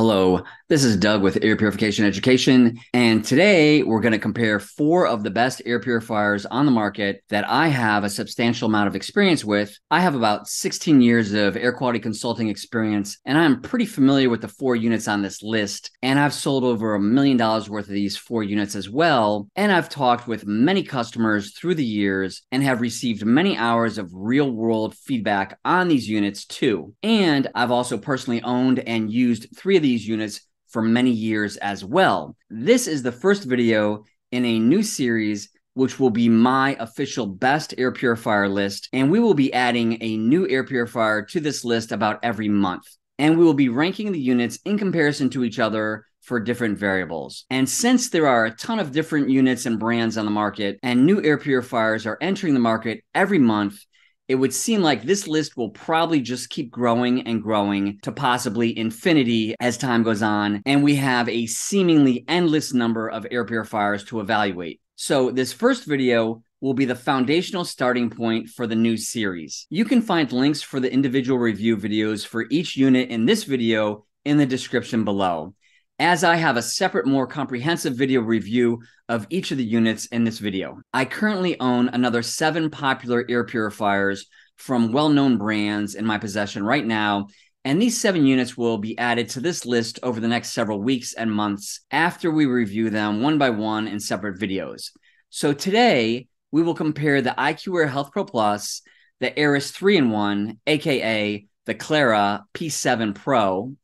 Hello, this is Doug with Air Purification Education, and today we're going to compare four of the best air purifiers on the market that I have a substantial amount of experience with. I have about 16 years of air quality consulting experience, and I'm pretty familiar with the four units on this list. And I've sold over a million dollars worth of these four units as well. And I've talked with many customers through the years and have received many hours of real world feedback on these units too. And I've also personally owned and used three of these units for many years as well. This is the first video in a new series which will be my official best air purifier list. And we will be adding a new air purifier to this list about every month. And we will be ranking the units in comparison to each other for different variables. And since there are a ton of different units and brands on the market, and new air purifiers are entering the market every month, it would seem like this list will probably just keep growing and growing to possibly infinity as time goes on. And we have a seemingly endless number of air purifiers to evaluate. So, this first video will be the foundational starting point for the new series. You can find links for the individual review videos for each unit in this video in the description below as I have a separate, more comprehensive video review of each of the units in this video. I currently own another seven popular air purifiers from well known brands in my possession right now. And these seven units will be added to this list over the next several weeks and months after we review them one by one in separate videos. So today, we will compare the IQ Air Health Pro Plus, the Aeris 3 in 1, aka the Klaara P7 Pro,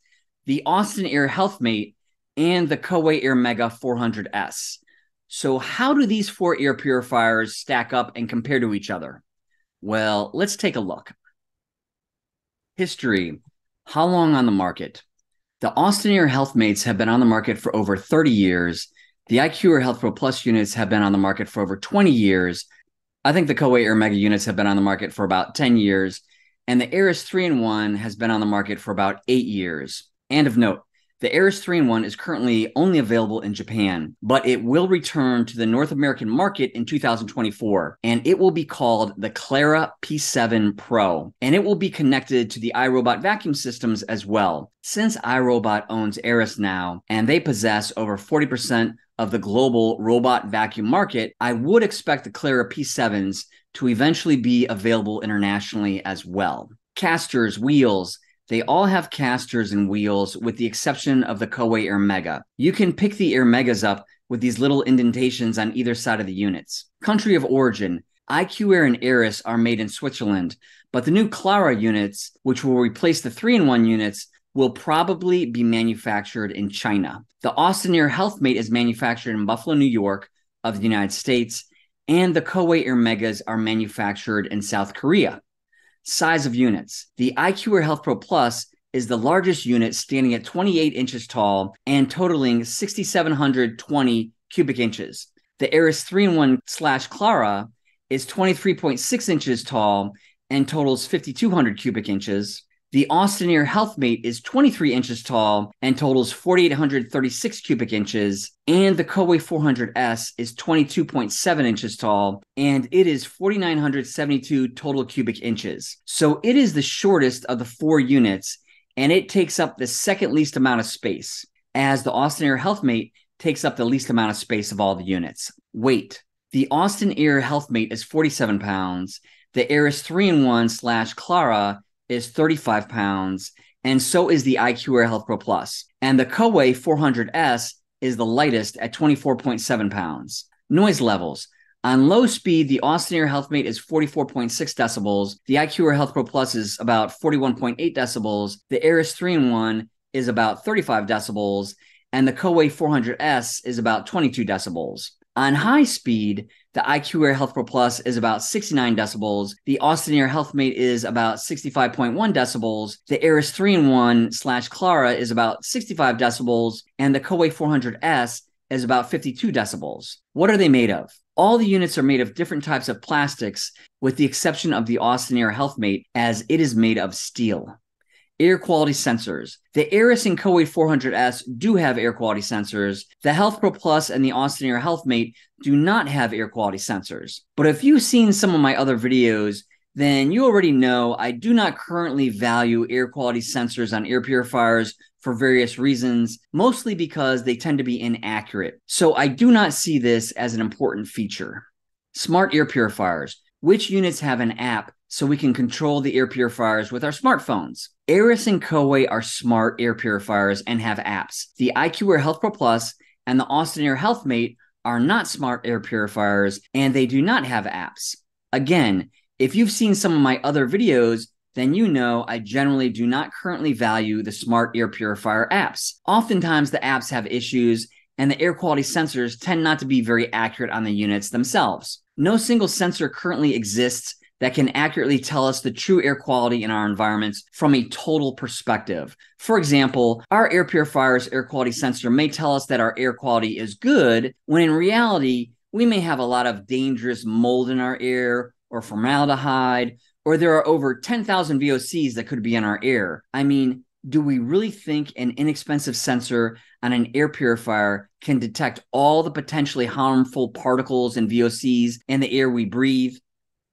the Austin Air Healthmate and the Coway Air Mega 400S. So, how do these four air purifiers stack up and compare to each other? Well, let's take a look. History How long on the market? The Austin Air Healthmates have been on the market for over 30 years. The IQ Air Health Pro Plus units have been on the market for over 20 years. I think the Coway Air Mega units have been on the market for about 10 years. And the Aeris 3 in 1 has been on the market for about eight years. And of note, the Aeris 3 in 1 is currently only available in Japan, but it will return to the North American market in 2024, and it will be called the Klaara P7 Pro, and it will be connected to the iRobot vacuum systems as well. Since iRobot owns Aeris now, and they possess over 40% of the global robot vacuum market, I would expect the Klaara P7s to eventually be available internationally as well. Casters, wheels, they all have casters and wheels, with the exception of the Air Mega. You can pick the Air Megas up with these little indentations on either side of the units. Country of origin IQ Air and Aeris are made in Switzerland, but the new Klaara units, which will replace the 3 in 1 units, will probably be manufactured in China. The Austin Air Healthmate is manufactured in Buffalo, New York, of the United States, and the Coway Air Megas are manufactured in South Korea. Size of units. The IQ Air Health Pro Plus is the largest unit, standing at 28 inches tall and totaling 6,720 cubic inches. The Aeris 3 in 1 slash Klaara is 23.6 inches tall and totals 5,200 cubic inches. The Austin Air Healthmate is 23 inches tall and totals 4,836 cubic inches. And the Coway 400S is 22.7 inches tall and it is 4,972 total cubic inches. So it is the shortest of the four units and it takes up the second least amount of space, as the Austin Air Healthmate takes up the least amount of space of all the units. Weight. The Austin Air Healthmate is 47 pounds. The Aeris 3 in 1 slash Klaara is 35 pounds, and so is the IQ Air Health Pro Plus. And the Coway 400S is the lightest at 24.7 pounds. Noise levels. On low speed, the Austin Air Healthmate is 44.6 decibels. The IQ Air Health Pro Plus is about 41.8 decibels. The Aeris 3 in 1 is about 35 decibels. And the Coway 400S is about 22 decibels. On high speed, the IQ Air Health Pro Plus is about 69 decibels. The Austin Air Healthmate is about 65.1 decibels. The Aeris 3 in 1 slash Klaara is about 65 decibels. And the Coway 400S is about 52 decibels. What are they made of? All the units are made of different types of plastics, with the exception of the Austin Air Healthmate, as it is made of steel air quality sensors. The Aeris and Coway 400S do have air quality sensors. The Health Pro Plus and the Austin Air Healthmate do not have air quality sensors. But if you've seen some of my other videos, then you already know I do not currently value air quality sensors on air purifiers for various reasons, mostly because they tend to be inaccurate. So I do not see this as an important feature. Smart air purifiers. Which units have an app so we can control the air purifiers with our smartphones? Aeris and Coway are smart air purifiers and have apps. The IQ Air Health Pro Plus and the Austin Air HealthMate are not smart air purifiers and they do not have apps. Again, if you've seen some of my other videos, then you know I generally do not currently value the smart air purifier apps. Oftentimes, the apps have issues, and the air quality sensors tend not to be very accurate on the units themselves. No single sensor currently exists that can accurately tell us the true air quality in our environments from a total perspective. For example, our air purifier's air quality sensor may tell us that our air quality is good, when in reality, we may have a lot of dangerous mold in our air or formaldehyde or there are over 10,000 VOCs that could be in our air. I mean, do we really think an inexpensive sensor on an air purifier can detect all the potentially harmful particles and VOCs in the air we breathe?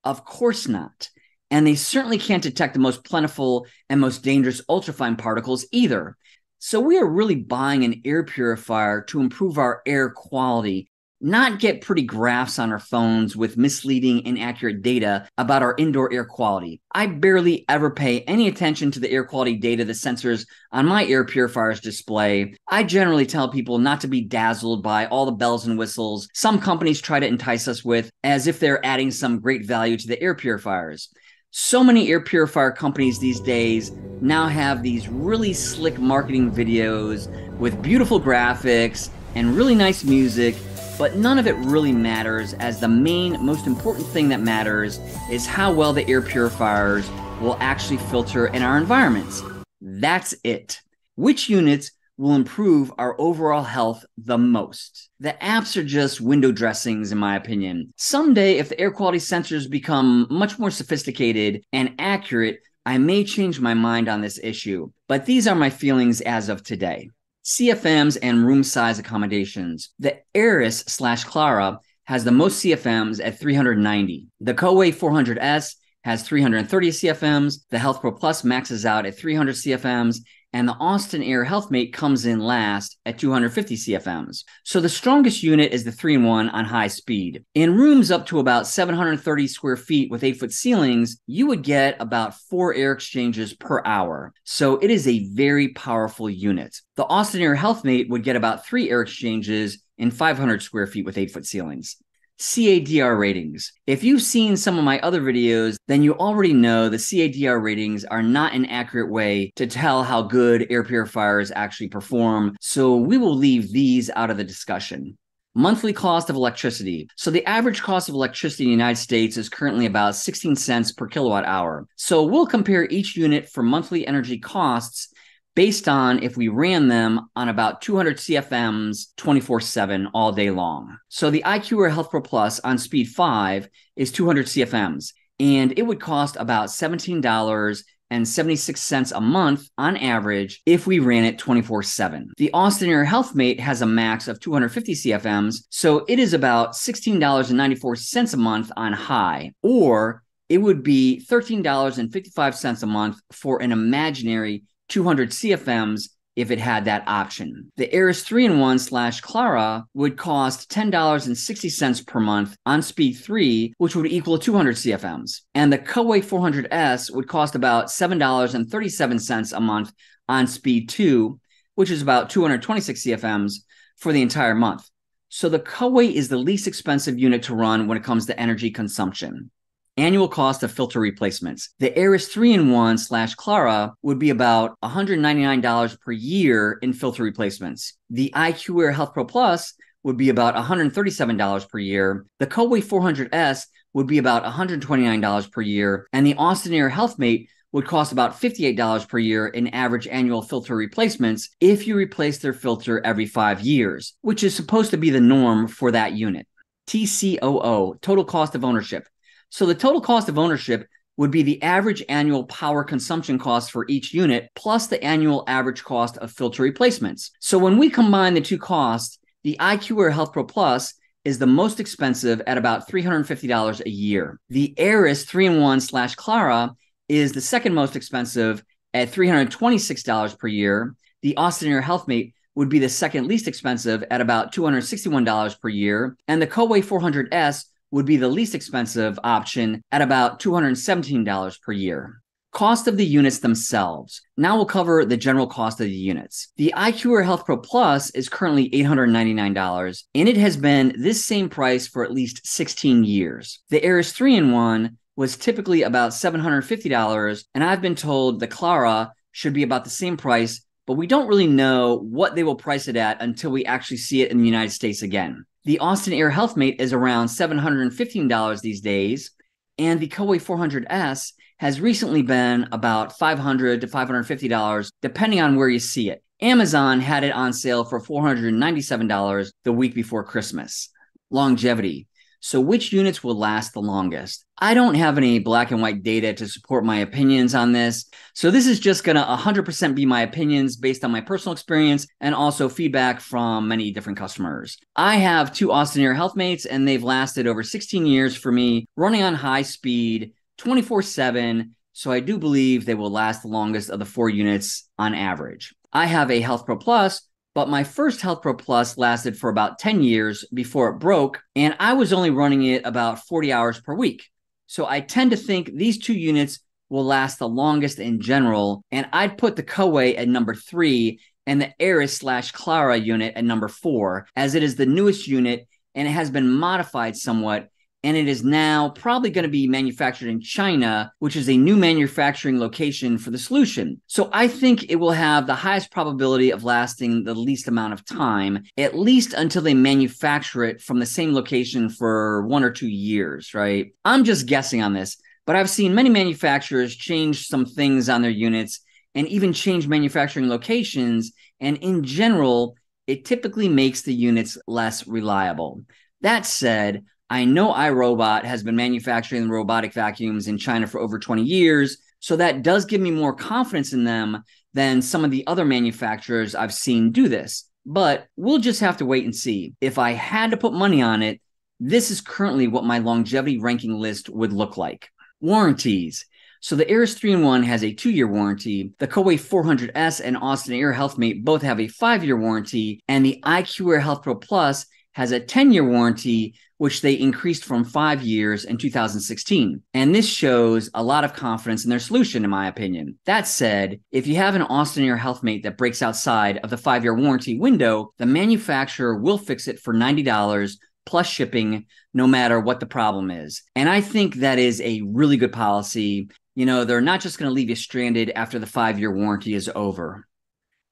Of course not. And they certainly can't detect the most plentiful and most dangerous ultrafine particles either. So we are really buying an air purifier to improve our air quality not get pretty graphs on our phones with misleading, inaccurate data about our indoor air quality. I barely ever pay any attention to the air quality data the sensors on my air purifiers display. I generally tell people not to be dazzled by all the bells and whistles some companies try to entice us with as if they're adding some great value to the air purifiers. So many air purifier companies these days now have these really slick marketing videos with beautiful graphics and really nice music but none of it really matters, as the main, most important thing that matters is how well the air purifiers will actually filter in our environments. That's it. Which units will improve our overall health the most? The apps are just window dressings, in my opinion. Someday, if the air quality sensors become much more sophisticated and accurate, I may change my mind on this issue, but these are my feelings as of today. CFMs and room size accommodations. The Aeris slash Klaara has the most CFMs at 390. The Coway 400S has 330 CFMs. The Health Pro Plus maxes out at 300 CFMs, and the Austin Air HealthMate comes in last at 250 CFMs. So the strongest unit is the 3 in 1 on high speed. In rooms up to about 730 square feet with 8 foot ceilings, you would get about 4 air exchanges per hour. So it is a very powerful unit. The Austin Air HealthMate would get about 3 air exchanges in 500 square feet with 8 foot ceilings. CADR ratings. If you've seen some of my other videos, then you already know the CADR ratings are not an accurate way to tell how good air purifiers actually perform, so we will leave these out of the discussion. Monthly cost of electricity. So, the average cost of electricity in the United States is currently about 16 cents per kilowatt hour. So, we'll compare each unit for monthly energy costs based on if we ran them on about 200 CFMs 24 7 all day long. So the IQ Health Pro Plus on speed five is 200 CFMs, and it would cost about $17 and 76 cents a month on average if we ran it 24 7. The Austin Air HealthMate has a max of 250 CFMs, so it is about $16.94 a month on high, or it would be $13.55 a month for an imaginary 200 CFMs if it had that option. The Aeris 3 in 1 slash Klaara would cost $10.60 per month on speed 3, which would equal 200 CFMs. And the Coway 400S would cost about $7.37 a month on speed 2, which is about 226 CFMs for the entire month. So the Coway is the least expensive unit to run when it comes to energy consumption annual cost of filter replacements. The Aeris 3 in 1 slash Klaara would be about $199 per year in filter replacements. The IQ Air Health Pro Plus would be about $137 per year. The Coway 400S would be about $129 per year. And the Austin Air HealthMate would cost about $58 per year in average annual filter replacements if you replace their filter every five years, which is supposed to be the norm for that unit. TCOO, total cost of ownership. So the total cost of ownership would be the average annual power consumption cost for each unit plus the annual average cost of filter replacements. So when we combine the two costs, the IQ Air Health Pro Plus is the most expensive at about $350 a year. The Aeris 3 in 1 slash Klaara is the second most expensive at $326 per year. the Austin Air HealthMate would be the second least expensive at about $261 per year, and the Coway 400S would be the least expensive option at about $217 per year. Cost of the units themselves. Now we'll cover the general cost of the units. The IQ Health Pro Plus is currently $899, and it has been this same price for at least 16 years. The Aeris 3 in 1 was typically about $750, and I've been told the Klaara should be about the same price, but we don't really know what they will price it at until we actually see it in the United States again. The Austin Air HealthMate is around $715 these days, and the Coway 400S has recently been about $500 to $550, depending on where you see it. Amazon had it on sale for $497 the week before Christmas. Longevity. So, which units will last the longest? I don't have any black and white data to support my opinions on this. So, this is just going to 100% be my opinions based on my personal experience and also feedback from many different customers. I have two Austin Air HealthMates, and they've lasted over 16 years for me, running on high speed 24 7. So, I do believe they will last the longest of the four units on average. I have a Health Pro Plus but my first Health Pro Plus lasted for about 10 years before it broke, and I was only running it about 40 hours per week. So I tend to think these two units will last the longest in general, and I'd put the Coway at number three and the Aeris slash Klaara unit at number four, as it is the newest unit and it has been modified somewhat and it is now probably going to be manufactured in China, which is a new manufacturing location for the solution. So I think it will have the highest probability of lasting the least amount of time, at least until they manufacture it from the same location for one or two years, right? I'm just guessing on this, but I've seen many manufacturers change some things on their units and even change manufacturing locations. And in general, it typically makes the units less reliable. That said, I know iRobot has been manufacturing robotic vacuums in China for over 20 years. So that does give me more confidence in them than some of the other manufacturers I've seen do this. But we'll just have to wait and see. If I had to put money on it, this is currently what my longevity ranking list would look like. Warranties. So the Aeris 3 in 1 has a two year warranty. The Coway 400S and Austin Air HealthMate both have a five year warranty. And the IQ Air Health Pro Plus has a 10 year warranty, which they increased from five years in 2016. And this shows a lot of confidence in their solution, in my opinion. That said, if you have an Austin Air HealthMate that breaks outside of the five year warranty window, the manufacturer will fix it for $90 plus shipping, no matter what the problem is. And I think that is a really good policy. You know, they're not just going to leave you stranded after the five year warranty is over.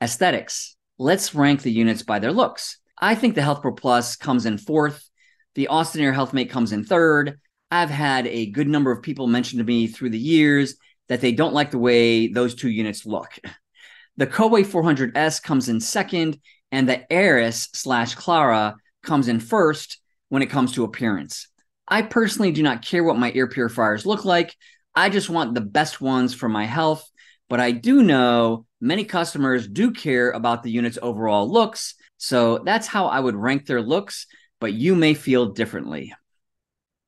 Aesthetics. Let's rank the units by their looks. I think the Health Pro Plus comes in fourth. The Austin Air HealthMate comes in third. I've had a good number of people mention to me through the years that they don't like the way those two units look. The Coway 400S comes in second, and the Aeris slash Klaara comes in first when it comes to appearance. I personally do not care what my ear purifiers look like. I just want the best ones for my health. But I do know many customers do care about the unit's overall looks so that's how I would rank their looks, but you may feel differently.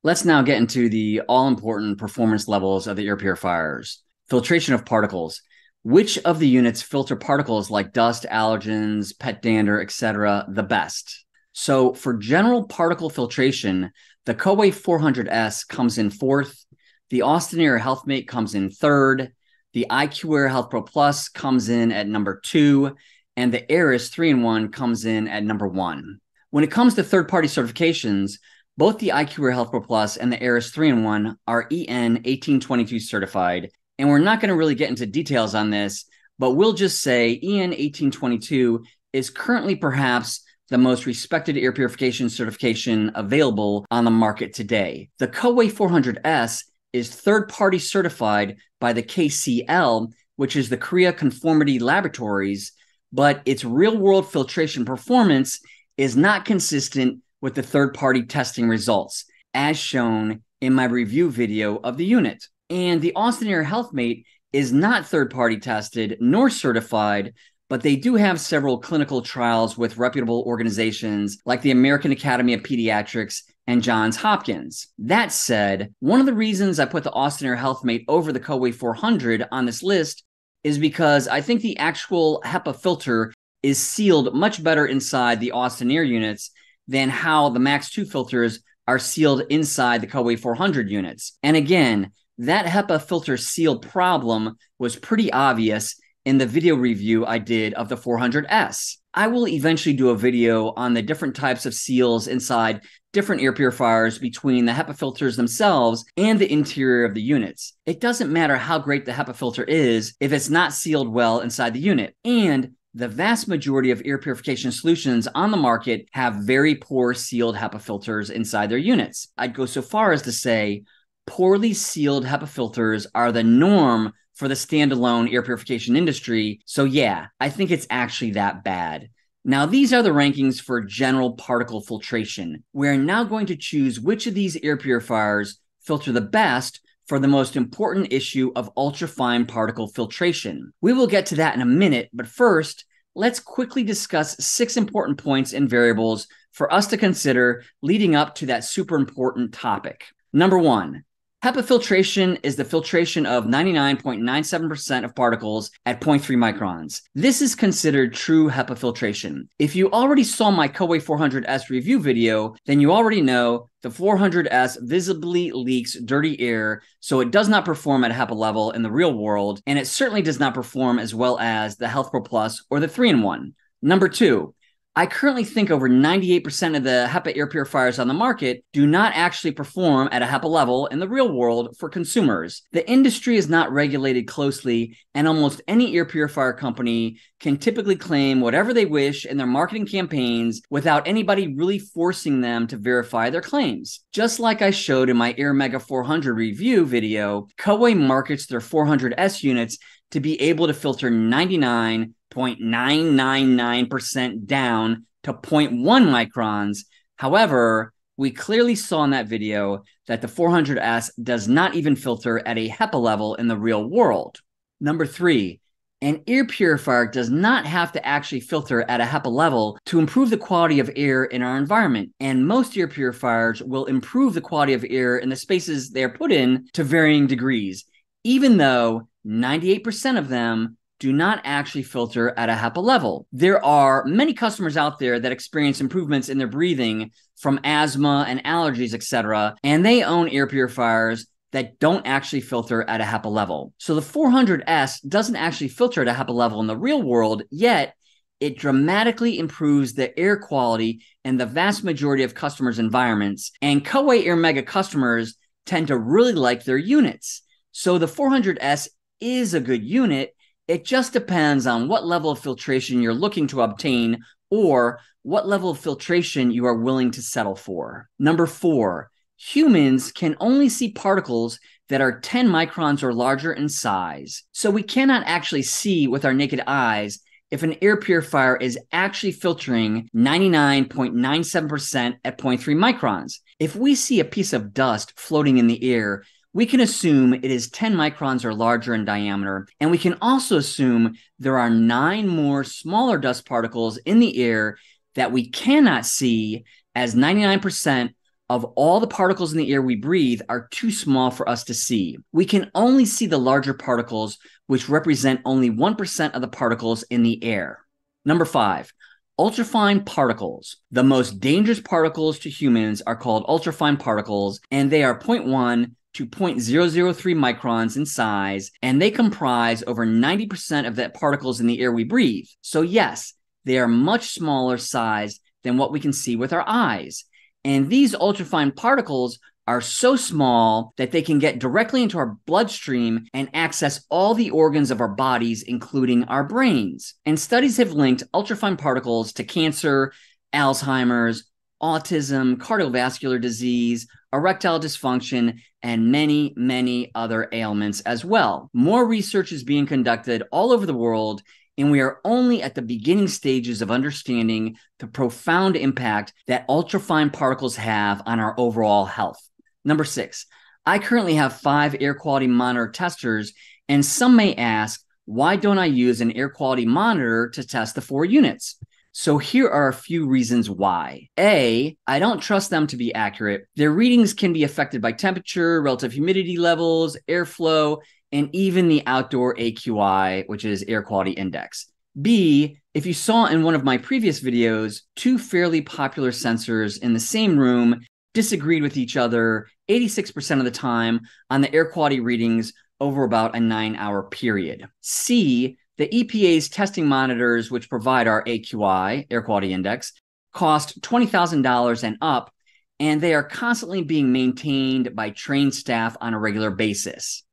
Let's now get into the all important performance levels of the air purifiers. Filtration of particles. Which of the units filter particles like dust, allergens, pet dander, etc., the best? So, for general particle filtration, the Coway 400S comes in fourth, the Austin Air HealthMate comes in third, the IQ Air Health Pro Plus comes in at number two, and the Aeris 3 in 1 comes in at number one. When it comes to third party certifications, both the IQ Health Pro Plus and the Aeris 3 in 1 are EN 1822 certified. And we're not going to really get into details on this, but we'll just say EN 1822 is currently perhaps the most respected air purification certification available on the market today. The Coway 400S is third party certified by the KCL, which is the Korea Conformity Laboratories, but its real world filtration performance is not consistent with the third party testing results, as shown in my review video of the unit. And the Austin Air HealthMate is not third party tested nor certified, but they do have several clinical trials with reputable organizations like the American Academy of Pediatrics and Johns Hopkins. That said, one of the reasons I put the Austin Air HealthMate over the Coway 400 on this list is because I think the actual HEPA filter is sealed much better inside the Austin Air units than how the Max 2 filters are sealed inside the Coway 400 units. And again, that HEPA filter seal problem was pretty obvious in the video review I did of the 400S. I will eventually do a video on the different types of seals inside different air purifiers between the HEPA filters themselves and the interior of the units. It doesn't matter how great the HEPA filter is if it's not sealed well inside the unit. And the vast majority of air purification solutions on the market have very poor sealed HEPA filters inside their units. I'd go so far as to say poorly sealed HEPA filters are the norm for the standalone air purification industry. So, yeah, I think it's actually that bad. Now, these are the rankings for general particle filtration. We're now going to choose which of these air purifiers filter the best for the most important issue of ultrafine particle filtration. We will get to that in a minute, but first, let's quickly discuss six important points and variables for us to consider leading up to that super important topic. Number one, HEPA filtration is the filtration of 99.97% of particles at 0.3 microns. This is considered true HEPA filtration. If you already saw my Coway 400S review video, then you already know the 400S visibly leaks dirty air, so it does not perform at a HEPA level in the real world, and it certainly does not perform as well as the Health Pro Plus or the 3 in 1. Number two, I currently think over 98% of the HEPA air purifiers on the market do not actually perform at a HEPA level in the real world for consumers. The industry is not regulated closely, and almost any air purifier company can typically claim whatever they wish in their marketing campaigns without anybody really forcing them to verify their claims. Just like I showed in my Air Mega 400 review video, Coway markets their 400S units to be able to filter 99 0.999% down to 0.1 microns. However, we clearly saw in that video that the 400S does not even filter at a HEPA level in the real world. Number three, an air purifier does not have to actually filter at a HEPA level to improve the quality of air in our environment. And most air purifiers will improve the quality of air in the spaces they are put in to varying degrees, even though 98% of them do not actually filter at a HEPA level. There are many customers out there that experience improvements in their breathing from asthma and allergies, etc., and they own air purifiers that don't actually filter at a HEPA level. So the 400S doesn't actually filter at a HEPA level in the real world, yet it dramatically improves the air quality in the vast majority of customers' environments. And Coway Air Mega customers tend to really like their units. So the 400S is a good unit it just depends on what level of filtration you're looking to obtain or what level of filtration you are willing to settle for. Number four, humans can only see particles that are 10 microns or larger in size. So we cannot actually see with our naked eyes if an air purifier is actually filtering 99.97% at 0.3 microns. If we see a piece of dust floating in the air, we can assume it is 10 microns or larger in diameter. And we can also assume there are nine more smaller dust particles in the air that we cannot see, as 99% of all the particles in the air we breathe are too small for us to see. We can only see the larger particles, which represent only 1% of the particles in the air. Number five, Ultrafine particles. The most dangerous particles to humans are called ultrafine particles, and they are 0.1 to 0.003 microns in size, and they comprise over 90% of the particles in the air we breathe. So, yes, they are much smaller size than what we can see with our eyes. And these ultrafine particles are so small that they can get directly into our bloodstream and access all the organs of our bodies, including our brains. And studies have linked ultrafine particles to cancer, Alzheimer's, autism, cardiovascular disease, erectile dysfunction, and many, many other ailments as well. More research is being conducted all over the world, and we are only at the beginning stages of understanding the profound impact that ultrafine particles have on our overall health. Number six, I currently have five air quality monitor testers, and some may ask, why don't I use an air quality monitor to test the four units? So here are a few reasons why. A, I don't trust them to be accurate. Their readings can be affected by temperature, relative humidity levels, airflow, and even the outdoor AQI, which is air quality index. B, if you saw in one of my previous videos, two fairly popular sensors in the same room disagreed with each other 86% of the time on the air quality readings over about a nine hour period. C, the EPA's testing monitors, which provide our AQI, air quality index, cost $20,000 and up, and they are constantly being maintained by trained staff on a regular basis.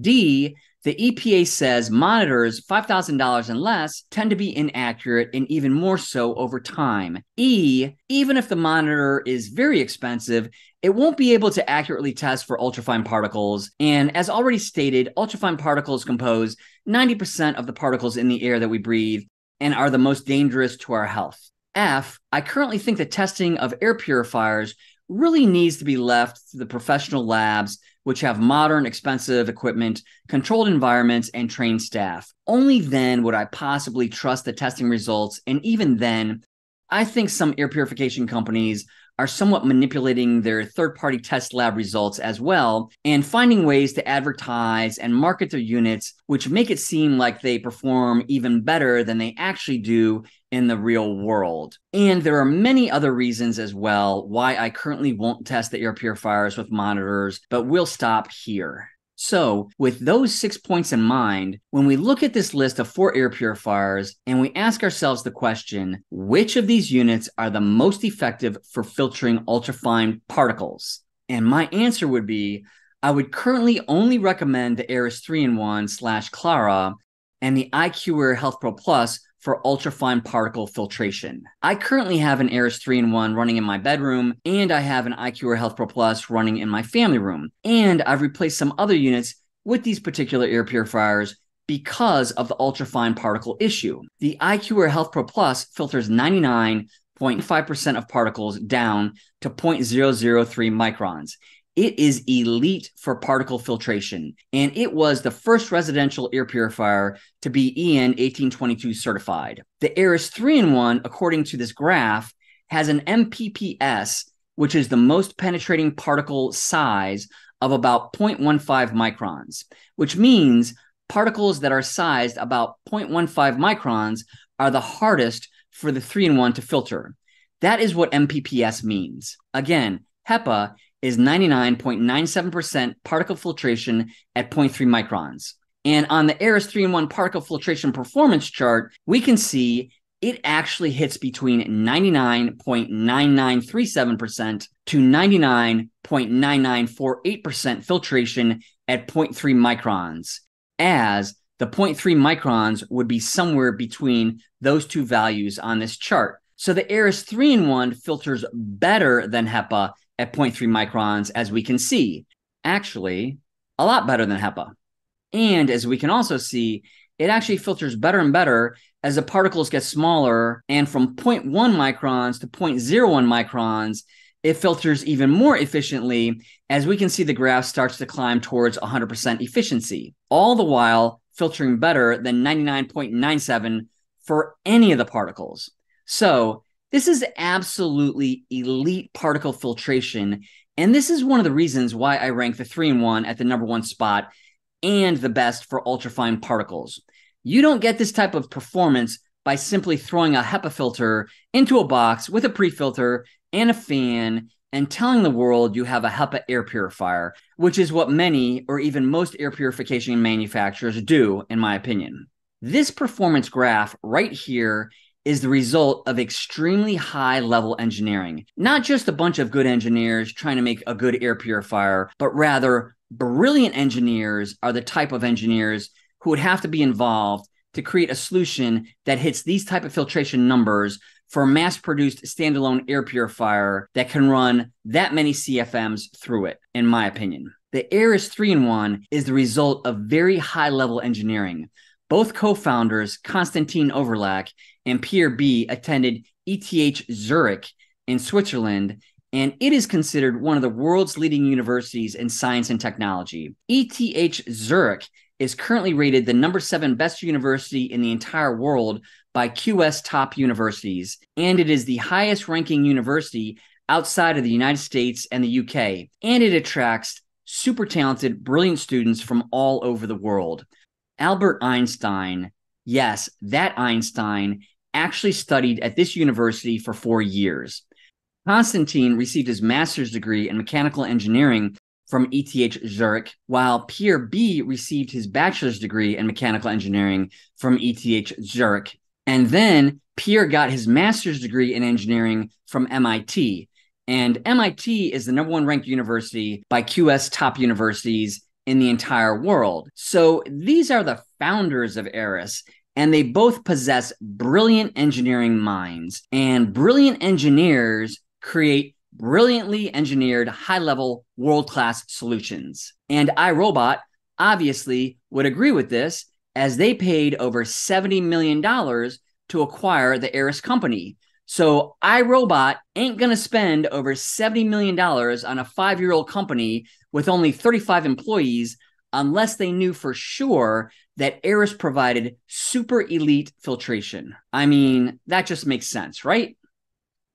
D, the EPA says monitors $5,000 and less tend to be inaccurate and even more so over time. E, even if the monitor is very expensive, it won't be able to accurately test for ultrafine particles. And as already stated, ultrafine particles compose 90% of the particles in the air that we breathe and are the most dangerous to our health. F, I currently think the testing of air purifiers really needs to be left to the professional labs which have modern, expensive equipment, controlled environments, and trained staff. Only then would I possibly trust the testing results. And even then, I think some air purification companies are somewhat manipulating their third party test lab results as well and finding ways to advertise and market their units, which make it seem like they perform even better than they actually do in the real world. And there are many other reasons as well why I currently won't test the air purifiers with monitors, but we'll stop here. So, with those six points in mind, when we look at this list of four air purifiers and we ask ourselves the question, which of these units are the most effective for filtering ultrafine particles? And my answer would be I would currently only recommend the Aeris 3 in 1 slash Klaara and the IQAir Health Pro Plus for ultrafine particle filtration. I currently have an Aeris 3 in 1 running in my bedroom, and I have an IQAir Health Pro Plus running in my family room. And I've replaced some other units with these particular air purifiers because of the ultrafine particle issue. The IQAir Health Pro Plus filters 99.5% of particles down to 0.003 microns. It is elite for particle filtration, and it was the first residential air purifier to be EN 1822 certified. The Aeris 3 in 1, according to this graph, has an MPPS, which is the most penetrating particle size of about 0.15 microns, which means particles that are sized about 0.15 microns are the hardest for the 3 in 1 to filter. That is what MPPS means. Again, HEPA is 99.97% particle filtration at 0.3 microns. And on the Aeris 3 in 1 particle filtration performance chart, we can see it actually hits between 99.9937% to 99.9948% filtration at 0.3 microns, as the 0.3 microns would be somewhere between those two values on this chart. So the Aeris 3 in 1 filters better than HEPA at 0.3 microns, as we can see. Actually, a lot better than HEPA. And as we can also see, it actually filters better and better as the particles get smaller. And from 0.1 microns to 0.01 microns, it filters even more efficiently as we can see the graph starts to climb towards 100% efficiency, all the while filtering better than 99.97 for any of the particles. So this is absolutely elite particle filtration. And this is one of the reasons why I rank the 3 in 1 at the number one spot and the best for ultrafine particles. You don't get this type of performance by simply throwing a HEPA filter into a box with a pre filter and a fan and telling the world you have a HEPA air purifier, which is what many or even most air purification manufacturers do, in my opinion. This performance graph right here is the result of extremely high level engineering. Not just a bunch of good engineers trying to make a good air purifier, but rather brilliant engineers are the type of engineers who would have to be involved to create a solution that hits these type of filtration numbers for a mass produced standalone air purifier that can run that many CFMs through it, in my opinion. The Aeris 3 in 1 is the result of very high level engineering. Both co founders, Konstantin Overlack and Pierre B attended ETH Zurich in Switzerland, and it is considered one of the world's leading universities in science and technology. ETH Zurich is currently rated the number seven best university in the entire world by QS Top Universities, and it is the highest ranking university outside of the United States and the UK, and it attracts super talented, brilliant students from all over the world. Albert Einstein, yes, that Einstein actually studied at this university for four years. Constantine received his master's degree in mechanical engineering from ETH Zurich, while Pierre B received his bachelor's degree in mechanical engineering from ETH Zurich. And then Pierre got his master's degree in engineering from MIT. And MIT is the number one ranked university by QS top universities in the entire world. So these are the founders of Aeris, and they both possess brilliant engineering minds. And brilliant engineers create brilliantly engineered, high level, world class solutions. And iRobot obviously would agree with this as they paid over $70 million to acquire the Aeris company. So iRobot ain't going to spend over $70 million on a five year old company with only 35 employees unless they knew for sure that Aeris provided super elite filtration. I mean, that just makes sense, right?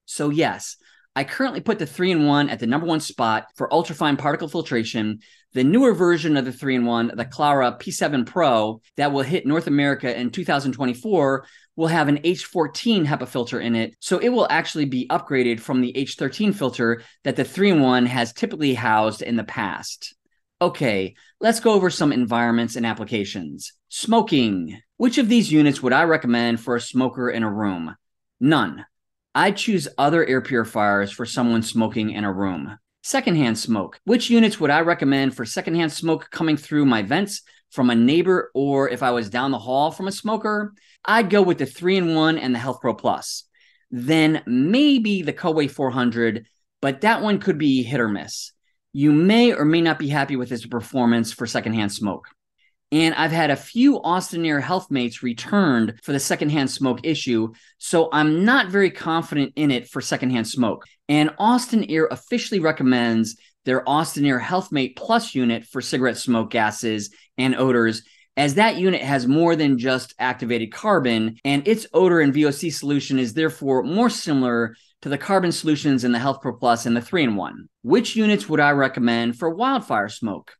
So, yes, I currently put the 3 in 1 at the number one spot for ultrafine particle filtration. The newer version of the 3 in 1, the Klaara P7 Pro, that will hit North America in 2024, will have an H14 HEPA filter in it. So it will actually be upgraded from the H13 filter that the 3 in 1 has typically housed in the past. Okay, let's go over some environments and applications. Smoking. Which of these units would I recommend for a smoker in a room? None. I'd choose other air purifiers for someone smoking in a room. Secondhand smoke. Which units would I recommend for secondhand smoke coming through my vents from a neighbor or if I was down the hall from a smoker? I'd go with the 3 in 1 and the Health Pro Plus. Then maybe the Coway 400, but that one could be hit or miss. You may or may not be happy with its performance for secondhand smoke. And I've had a few Austin Air healthmates returned for the secondhand smoke issue, so I'm not very confident in it for secondhand smoke. And Austin Air officially recommends their Austin Air Healthmate Plus unit for cigarette smoke gases and odors, as that unit has more than just activated carbon, and its odor and VOC solution is therefore more similar to the carbon solutions and the Health Pro Plus and the 3 in 1. Which units would I recommend for wildfire smoke?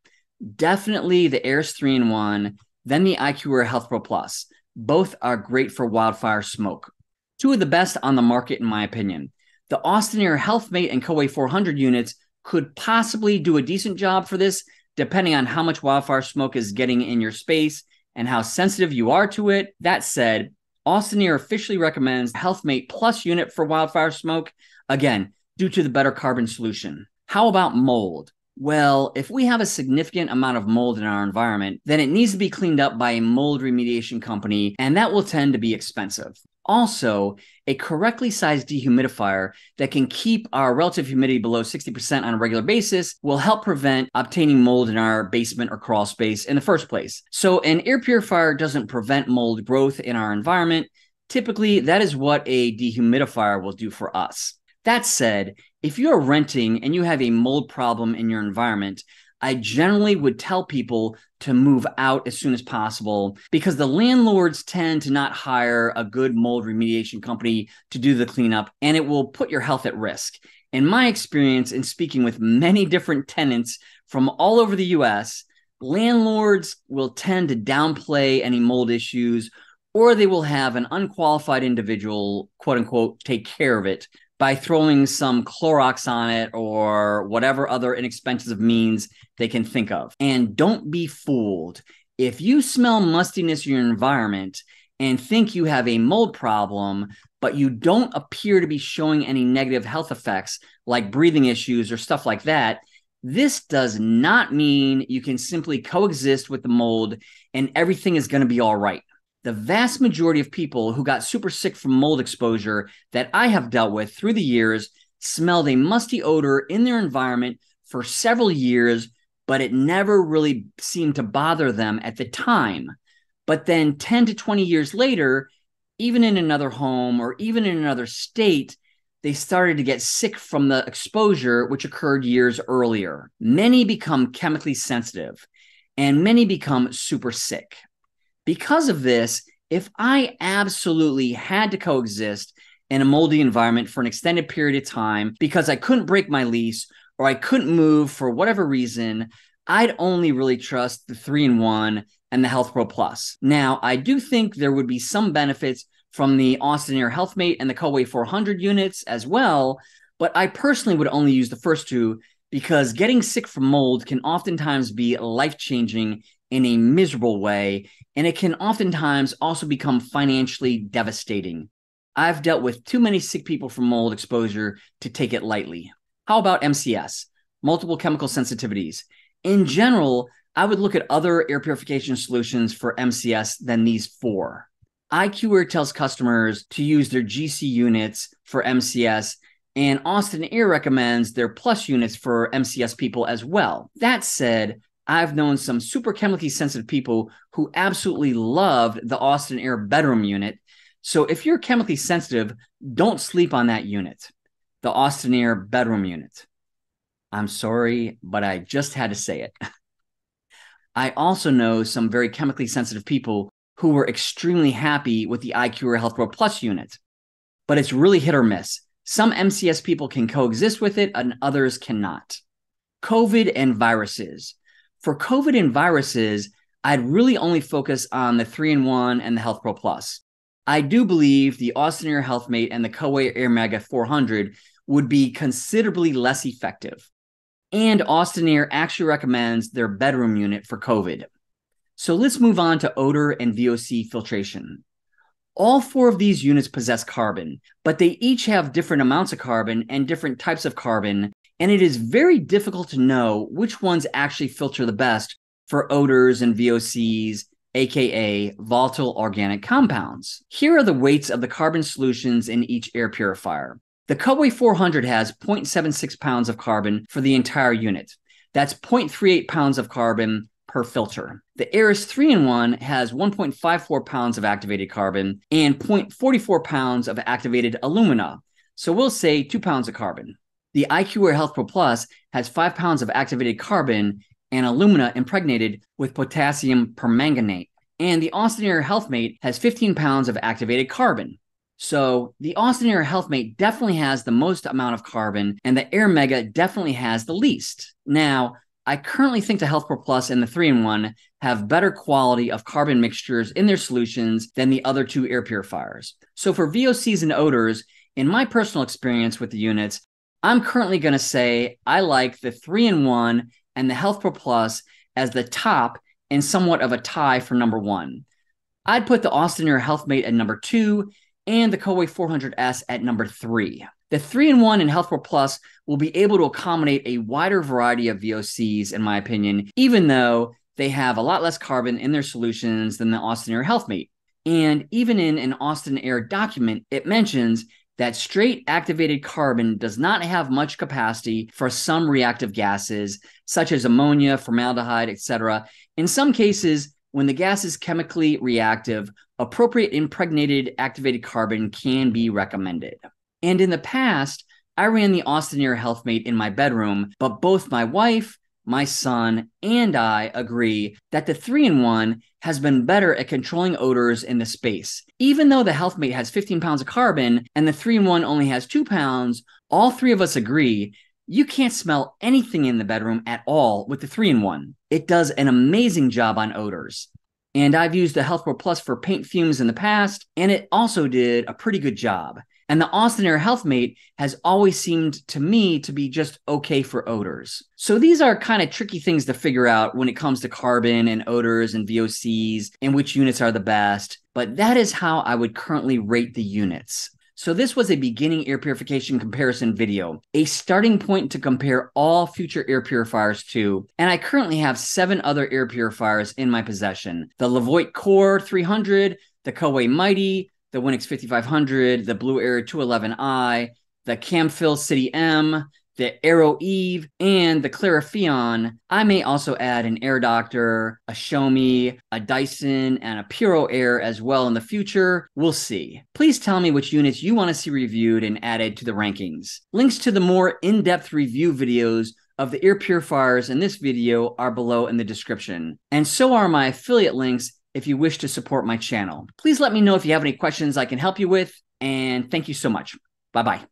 definitely the Aeris 3 in 1, then the IQ Health Pro Plus. Both are great for wildfire smoke. Two of the best on the market, in my opinion. The Austin Air HealthMate and Coway 400 units could possibly do a decent job for this, depending on how much wildfire smoke is getting in your space and how sensitive you are to it. That said, Austin officially recommends HealthMate Plus unit for wildfire smoke, again, due to the better carbon solution. How about mold? Well, if we have a significant amount of mold in our environment, then it needs to be cleaned up by a mold remediation company, and that will tend to be expensive. Also, a correctly sized dehumidifier that can keep our relative humidity below 60% on a regular basis will help prevent obtaining mold in our basement or crawl space in the first place. So, an air purifier doesn't prevent mold growth in our environment. Typically, that is what a dehumidifier will do for us. That said, if you're renting and you have a mold problem in your environment, I generally would tell people to move out as soon as possible because the landlords tend to not hire a good mold remediation company to do the cleanup and it will put your health at risk. In my experience, in speaking with many different tenants from all over the US, landlords will tend to downplay any mold issues or they will have an unqualified individual, quote unquote, take care of it by throwing some Clorox on it or whatever other inexpensive means they can think of. And don't be fooled. If you smell mustiness in your environment and think you have a mold problem, but you don't appear to be showing any negative health effects like breathing issues or stuff like that, this does not mean you can simply coexist with the mold and everything is going to be all right the vast majority of people who got super sick from mold exposure that I have dealt with through the years smelled a musty odor in their environment for several years, but it never really seemed to bother them at the time. But then 10 to 20 years later, even in another home or even in another state, they started to get sick from the exposure which occurred years earlier. Many become chemically sensitive and many become super sick. Because of this, if I absolutely had to coexist in a moldy environment for an extended period of time because I couldn't break my lease or I couldn't move for whatever reason, I'd only really trust the three in one and the Health Pro Plus. Now, I do think there would be some benefits from the Austin Air HealthMate and the Coway 400 units as well, but I personally would only use the first two because getting sick from mold can oftentimes be life changing in a miserable way, and it can oftentimes also become financially devastating. I've dealt with too many sick people from mold exposure to take it lightly. How about MCS, multiple chemical sensitivities? In general, I would look at other air purification solutions for MCS than these four. IQAir tells customers to use their GC units for MCS, and Austin Air recommends their plus units for MCS people as well. That said, I've known some super chemically sensitive people who absolutely loved the Austin Air bedroom unit. So if you're chemically sensitive, don't sleep on that unit, the Austin Air bedroom unit. I'm sorry, but I just had to say it. I also know some very chemically sensitive people who were extremely happy with the IQAir HealthPro Plus unit, but it's really hit or miss. Some MCS people can coexist with it and others cannot. COVID and viruses. For COVID and viruses, I'd really only focus on the 3 in 1 and the HealthPro Plus. I do believe the Austin Air HealthMate and the Coway Airmega 400 would be considerably less effective. And Austin Air actually recommends their bedroom unit for COVID. So let's move on to odor and VOC filtration. All four of these units possess carbon, but they each have different amounts of carbon and different types of carbon, and it is very difficult to know which ones actually filter the best for odors and VOCs, aka volatile organic compounds. Here are the weights of the carbon solutions in each air purifier. The Coway 400 has 0.76 pounds of carbon for the entire unit. That's 0.38 pounds of carbon per filter. The Aeris 3 in 1 has 1.54 pounds of activated carbon and 0.44 pounds of activated alumina. So we'll say 2 pounds of carbon. The IQAir HealthPro Plus has 5 pounds of activated carbon and alumina impregnated with potassium permanganate. And the Austin Air HealthMate has 15 pounds of activated carbon. So the Austin Air HealthMate definitely has the most amount of carbon, and the Airmega definitely has the least. Now, I currently think the HealthPro Plus and the 3 in 1 have better quality of carbon mixtures in their solutions than the other two air purifiers. So for VOCs and odors, in my personal experience with the units, I'm currently going to say I like the 3 in 1 and the HealthPro Plus as the top and somewhat of a tie for number 1. I'd put the Austin Air HealthMate at number 2 and the Coway 400S at number three. The 3 in 1 and HealthPro Plus will be able to accommodate a wider variety of VOCs, in my opinion, even though they have a lot less carbon in their solutions than the Austin Air HealthMate. And even in an Austin Air document, it mentions that straight activated carbon does not have much capacity for some reactive gases, such as ammonia, formaldehyde, etc. In some cases, when the gas is chemically reactive, appropriate impregnated activated carbon can be recommended. And in the past, I ran the Austin Air HealthMate in my bedroom, but both my wife, my son, and I agree that the 3 in 1 has been better at controlling odors in the space. Even though the HealthMate has 15 pounds of carbon and the 3 in 1 only has 2 pounds, all three of us agree you can't smell anything in the bedroom at all with the 3 in 1. It does an amazing job on odors. And I've used the Health Plus for paint fumes in the past, and it also did a pretty good job. And the Austin Air HealthMate has always seemed to me to be just okay for odors. So these are kind of tricky things to figure out when it comes to carbon and odors and VOCs and which units are the best. But that is how I would currently rate the units. So this was a beginning air purification comparison video, a starting point to compare all future air purifiers to. And I currently have seven other air purifiers in my possession. The Levoit Core 300, the Coway Mighty, the Winix 5500, the Blueair 211i, the Camfil City M, the Aero Eve, and the Clarifion. I may also add an Air Doctor, a Xiaomi, a Dyson, and a Puro Air as well in the future. We'll see. Please tell me which units you want to see reviewed and added to the rankings. Links to the more in depth review videos of the air purifiers in this video are below in the description. And so are my affiliate links if you wish to support my channel. Please let me know if you have any questions I can help you with, and thank you so much. Bye bye.